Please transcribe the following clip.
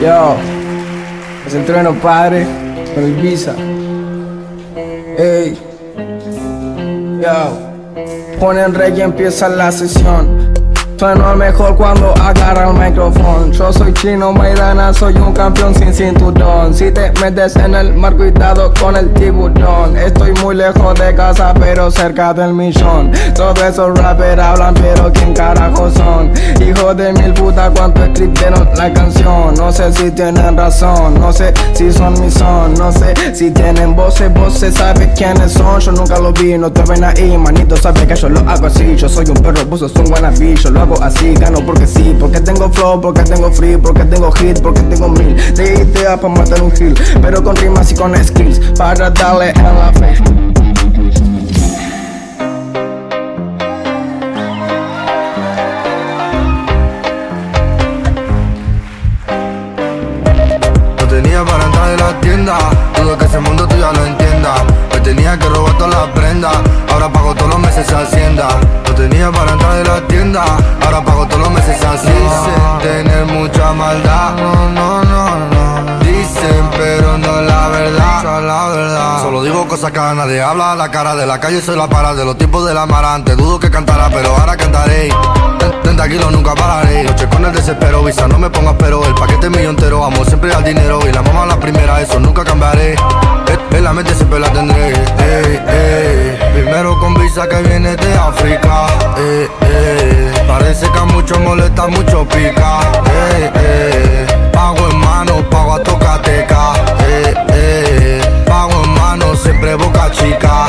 Yo, es el trueno padre con el visa. Ey, yo, ponen rey y empieza la sesión. Sueno mejor cuando agarra el micrófono. Yo soy chino Maidana, soy un campeón sin cinturón. Si te metes en el mar, cuidado con el tiburón. Estoy muy lejos de casa, pero cerca del millón. Todos esos rappers hablan, pero ¿quién carajo son? Hijo de mil putas, cuánto escribieron la canción. No sé si tienen razón, no sé si son mi son. No sé si tienen voces, voces, sabes quiénes son. Yo nunca lo vi, no te ven ahí, manito, sabes que yo lo hago así. Yo soy un perro, vos sos un bicho lo así, gano porque sí, porque tengo flow, porque tengo free, porque tengo hit, porque tengo mil de ideas para matar un hill, pero con rimas y con skills para darle en la face. No tenía para entrar en la tienda, dudo que ese mundo tú ya lo entienda. Me tenía que robar todas las prendas, ahora pago todos los meses hacienda. No tenía para entrar en la tienda, ahora pago todos los meses hacienda. Dicen tener mucha maldad, no, no, no, no. Dicen, pero no la verdad, la verdad. Solo digo cosas que a nadie habla, la cara de la calle soy la para de los tipos de la marante. Dudo que cantará, pero ahora cantaré. 30 kilos nunca pararé. Noche con el desespero, visa, no me pongas pero. El paquete mío entero, amo siempre al dinero. Y la mamá la primera, eso nunca cambiaré. En- En la mente siempre la tendré. Ey, ey. Pero con visa que viene de África eh, eh. Parece que a muchos molesta, mucho pica eh, eh. Pago en mano, pago a tocateca eh, eh. Pago en mano, siempre boca chica